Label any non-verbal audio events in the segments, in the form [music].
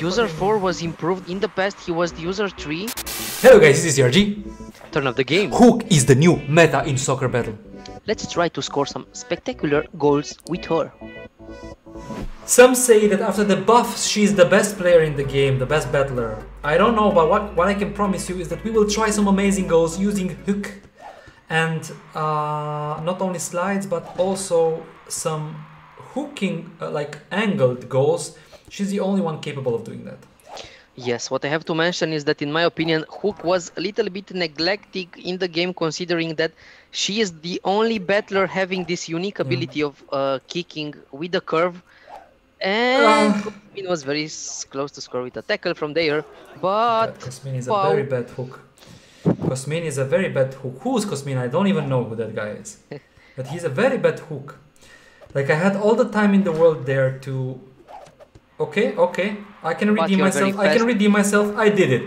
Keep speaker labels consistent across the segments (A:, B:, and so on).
A: User 4 was improved. In the past, he was the user 3.
B: Hello guys, this is CRG.
A: Turn of the game.
B: Hook is the new meta in soccer battle.
A: Let's try to score some spectacular goals with her.
B: Some say that after the buff, she's the best player in the game, the best battler. I don't know, but what, what I can promise you is that we will try some amazing goals using Hook. And uh, not only slides, but also some hooking, uh, like angled goals. She's the only one capable of doing that.
A: Yes, what I have to mention is that in my opinion, Hook was a little bit neglected in the game considering that she is the only battler having this unique ability of uh, kicking with the curve. And it was very close to score with a tackle from there, but
B: Cosmin is a very bad hook. Cosmin is a very bad hook. Who is Cosmin? I don't even know who that guy is. [laughs] but he's a very bad hook. Like I had all the time in the world there to. Okay, okay. I can redeem myself. I can redeem myself. I did it.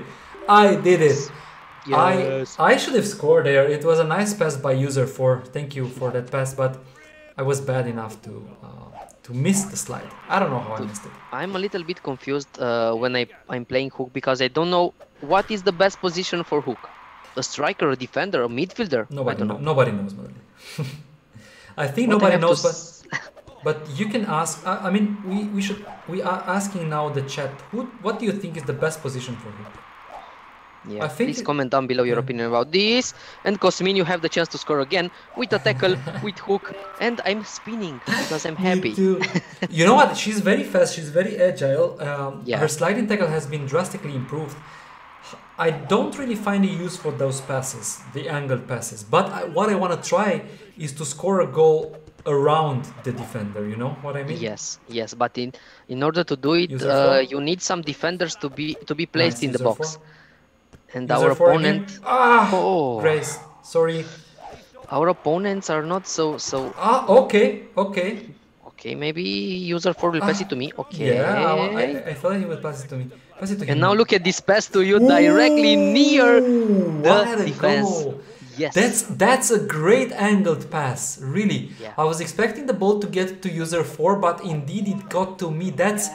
B: I did it.
A: yes.
B: I I should have scored there. It was a nice pass by user four. Thank you for that pass, but I was bad enough to uh, to miss the slide. I don't know how I missed it.
A: I'm a little bit confused uh, when I, I'm playing Hook because I don't know what is the best position for Hook. A striker, a defender, a midfielder? I
B: Nobody,
A: don't know.
B: nobody knows, [laughs] I think
A: What
B: nobody knows, but but you can ask. I, I mean, we, we should we are asking now the chat. Who what do you think is the best position for him?
A: Yeah,
B: I think
A: please
B: it-
A: comment down below your
B: yeah.
A: opinion about this. And Cosmin, you have the chance to score again with a tackle, [laughs] with hook, and I'm spinning because I'm happy. [laughs]
B: You know what? She's very fast. She's very agile. Um,
A: Yeah.
B: Her sliding tackle has been drastically improved. I don't really find a use for those passes, the angled passes. But I, what I want to try is to score a goal around the defender. You know what I mean?
A: Yes, yes, but in in order to do it, uh, you need some defenders to be to be placed
B: Nice,
A: in the box.
B: four.
A: And
B: User
A: our opponent,
B: Ah,
A: Oh.
B: Grace. Sorry.
A: our opponents are not so so.
B: Ah, okay, okay.
A: Okay, maybe user four will pass it to me. Okay.
B: Ah, Yeah, I, I, I thought he would pass it to me. Pass it to him.
A: And now look at this pass to you directly near the defense.
B: goal.
A: Yes.
B: That's that's a great angled pass, really.
A: Yeah.
B: I was expecting the ball to get to user four, but indeed it got to me. That's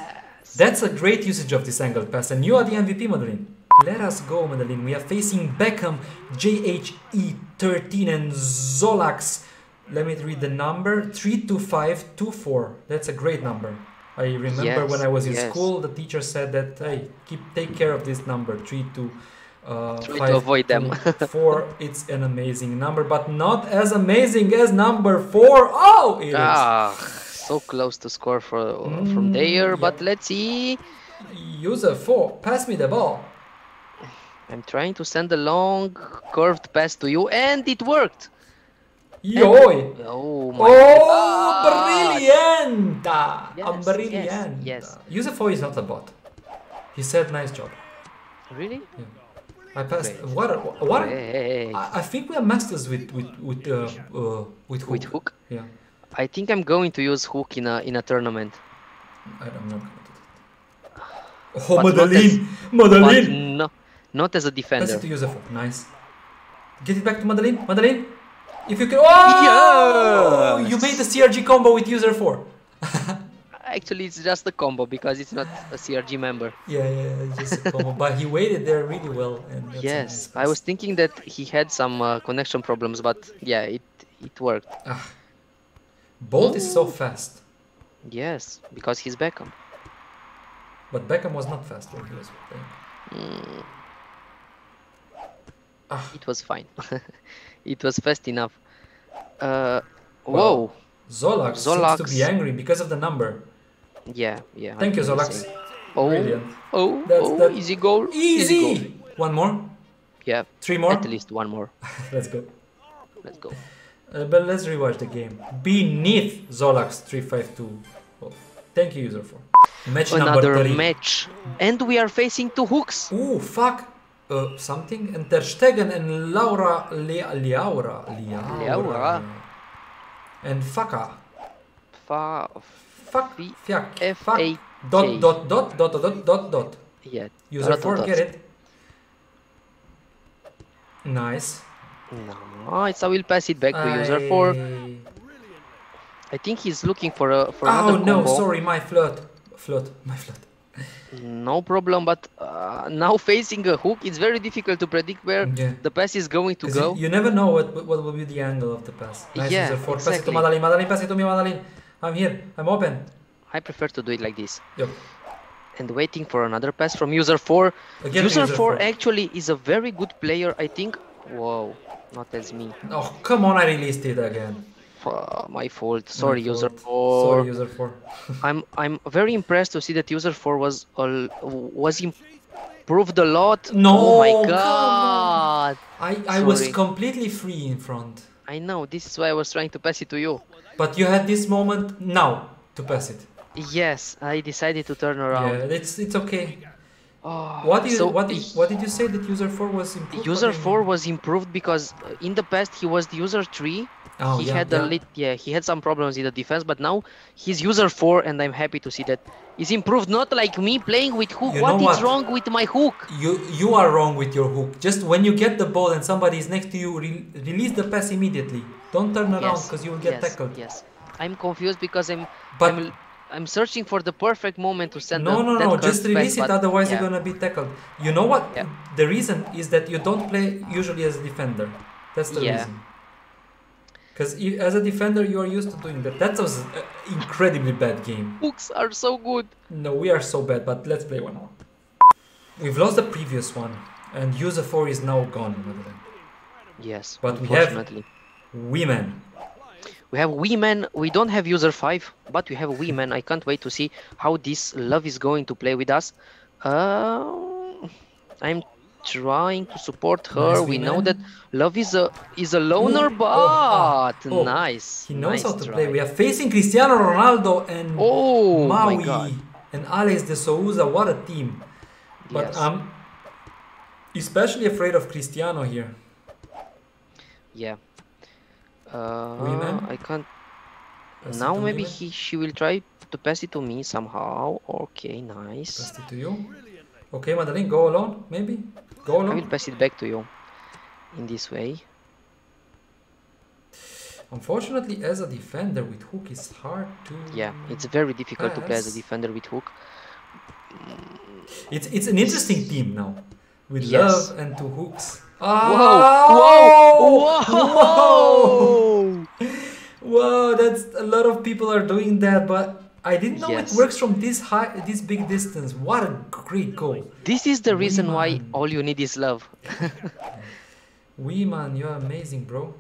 B: that's a great usage of this angled pass, and you are the MVP, Madalin. Let us go, Madalin. We are facing Beckham, JHE13, and Zolax. Let me read the number: three two five two four. That's a great number. I remember
A: Yes,
B: when I was in
A: yes.
B: school, the teacher said that hey, keep take care of this number: three two. Uh,
A: Try to avoid them. [laughs]
B: four. It's an amazing number, but not as amazing as number four. Oh, it is.
A: Ah, so close to score for, from
B: Mm,
A: there, but let's see.
B: User four, pass me the ball.
A: I'm trying to send a long curved pass to you, and it worked.
B: Yoy!
A: Oh my
B: Oh,
A: God.
B: brilliant!
A: Yes,
B: brilliant!
A: yes, yes.
B: User four is not a bot. He said, "Nice job."
A: Really?
B: I passed. What? a- What? a- I, I think we are masters with with with uh, uh, with hook.
A: With hook?
B: Yeah.
A: I think I'm going to use hook in a in a tournament.
B: I, I'm [sighs] not gonna do that. Oh,
A: Madalin!
B: Madalin!
A: no, not as a defender.
B: it to user four. Nice. Get it back to Madalin. Madalin, if you can. Oh!
A: Yes!
B: You made the CRG combo with user four. [laughs]
A: Actually, it's just a combo because it's not a CRG member.
B: Yeah, yeah, it's just a combo. but he waited there really well. And
A: Yes,
B: nice
A: I was thinking that he had some uh, connection problems, but yeah, it it worked.
B: Bolt is so fast,
A: Yes, because he's Beckham.
B: but Beckham was not fast when he was playing.
A: Mm,
B: Ah.
A: it was fine. [laughs] it was fast enough. Uh,
B: Wow.
A: whoa.
B: Zolax, seems to be angry because of the number.
A: Yeah, yeah. I
B: Thank you,
A: think the
B: Zolax.
A: same. Oh,
B: Brilliant.
A: oh,
B: That's-
A: oh,
B: that-
A: easy goal.
B: Easy!
A: goal.
B: One more?
A: Yeah,
B: Three more?
A: at least one more. [laughs]
B: Let's go.
A: Let's go.
B: Uh, but let's rewatch the game. Beneath Zolax 352. Oh, thank you, user for match number
A: Another
B: three.
A: match, and we are facing two hooks.
B: Ooh, fuck. Uh, something and Ter Stegen and Laura Le- Liaura. Liaura.
A: Liaura.
B: And Faka.
A: Fa-
B: Fuck. Fuck.
A: A
B: Dot dot dot dot dot dot dot.
A: yeah.
B: User
A: lot
B: 4,
A: dots.
B: get it? Nice.
A: Nice. I will pass it back to user four.
B: I-
A: I think he's looking for a for
B: Oh
A: another
B: no,
A: combo.
B: sorry, my flood. Flood. [laughs] My flood.
A: No problem, but uh, now facing a hook, it's very difficult to predict where
B: Yeah.
A: the pass is going to go.
B: You, you never know what what will be the angle of the pass. Nice
A: Yeah,
B: user four. Pass it to
A: exactly.
B: Madalin. Madalin, pass it to me, Madalin. I'm here. I'm open.
A: I prefer to do it like this.
B: Yep.
A: And waiting for another pass from user 4.
B: Again,
A: user,
B: user
A: 4
B: four.
A: actually is a very good player, I think. Whoa, not as me.
B: Oh come on! I released it again.
A: Uh, my fault. Sorry,
B: My
A: user 4.
B: Sorry, user four. [laughs]
A: I'm I'm very impressed to see that user 4 was al- was improved a lot.
B: No,
A: oh my god.
B: I I was completely free in front.
A: I know, this is why I was trying to pass it to you.
B: But you had this moment now to pass it.
A: Yes, I decided to turn around.
B: Yeah, it's it's okay.
A: Oh,
B: What did
A: so
B: what did, what did you say that user four was improved?
A: user
B: What do you
A: 4 was improved because in the past he was the user 3
B: Oh,
A: he
B: yeah,
A: had
B: yeah.
A: a lit yeah he had some problems in the defense but now he's user 4 and i'm happy to see that he's improved not like me playing with hook
B: You
A: What is
B: what?
A: wrong with my hook
B: You you are wrong with your hook. Just when you get the ball and somebody is next to you, re- release the pass immediately. Don't turn around because you will get
A: yes,
B: tackled.
A: yes i'm confused because i'm
B: But
A: i'm i'm searching for the perfect moment to send
B: no,
A: the,
B: no, no. Just release
A: pass,
B: it. Otherwise,
A: yeah.
B: you're gonna be tackled. You know what?
A: Yeah.
B: The reason is that you don't play usually as a defender. That's the
A: Yeah.
B: reason. Because as a defender, you are used to doing that. That was an incredibly bad game.
A: hooks are so good
B: No, we are so bad, but let's play one more. We've lost the previous one, and user 4 is now gone.
A: Yes
B: But we have- Women.
A: We have women. We don't have user five, but we have women. I can't wait to see how this love is going to play with us. Uh, I'm trying to support her.
B: Nice
A: we know that love is a is a loner,
B: Ooh, oh,
A: but
B: oh.
A: nice.
B: He knows
A: nice
B: how to
A: try.
B: play. We are facing Cristiano Ronaldo and
A: Oh my
B: Maui
A: god!
B: and Alex de Souza. What a team! But
A: Yes.
B: I'm especially afraid of Cristiano here.
A: Yeah. Uh,
B: Women?
A: I can't.
B: Pass
A: now maybe
B: women.
A: he she will try to pass it to me somehow. Okay, nice.
B: Pass it to you. Okay, Madalin, go alone. Maybe go
A: I will pass it back to you in this way.
B: Unfortunately, as a defender with hook, it's hard to.
A: Yeah, it's very difficult to play as a defender with hook.
B: It's it's an interesting team now, with
A: Yes.
B: love and two hooks.
A: Whoa!
B: Oh!
A: Whoa! Whoa! [laughs]
B: Whoa! That's a lot of people are doing that, but I didn't know
A: Yes.
B: it works from this high, this big distance. What a great goal!
A: This is the reason why all you need is love. [laughs]
B: We man, you're amazing, bro.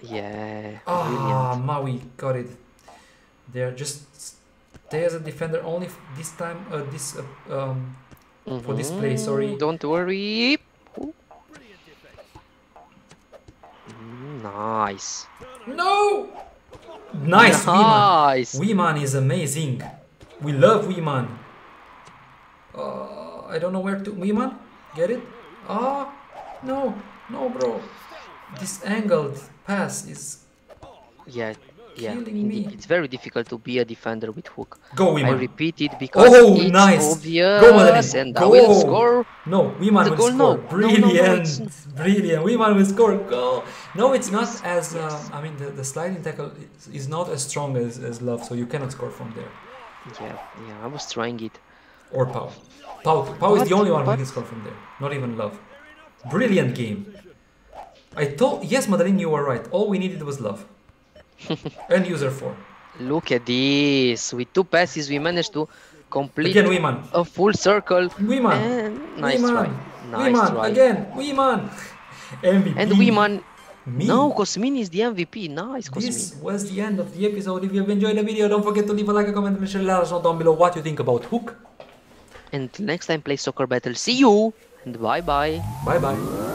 A: Yeah,
B: Ah,
A: brilliant.
B: Maui got it. They're just stay as a defender only this time. Uh, this uh, um, for this play, sorry.
A: Mhm, Don't worry. Mm, Nice.
B: no. Nice, Weeman.
A: Nice.
B: Weeman is amazing. We love Weeman. Uh, I don't know where to. Weeman, get it? Ah, no, no, bro. This angled pass is
A: Yeah, yeah. It's very difficult to be a defender with hook.
B: go
A: I repeat it because
B: Oh,
A: it's
B: nice.
A: obvious,
B: Go, Madalin.
A: and I will score.
B: No,
A: The
B: will
A: goal,
B: score.
A: no. No, no, no,
B: Brilliant, brilliant. Weeman will score. Go. No, it's not as. Uh, I mean, the, the sliding tackle is, not as strong as, as Love, so you cannot score from there.
A: Yeah, yeah. I was trying it.
B: Or Pau. Pau, Pau is the only one who can score from there. Not even Love. Brilliant game. I thought, yes, Madalin, you were right. All we needed was Love. [laughs] and user four.
A: Look at this. With two passes, we managed to complete
B: Again,
A: a full circle.
B: Weeman.
A: And nice
B: Weeman.
A: try. Nice
B: Weeman.
A: try.
B: Again. Weeman. [laughs] MVP.
A: And Weeman.
B: Me.
A: No, Cosmin is the MVP. Nice,
B: This
A: Cosmin.
B: was the end of the episode. If you've enjoyed the video, don't forget to leave a like, a comment, and share. Let us know down below what you think about Hook.
A: And next time, play Soccer Battle. See you. And bye bye.
B: Bye bye.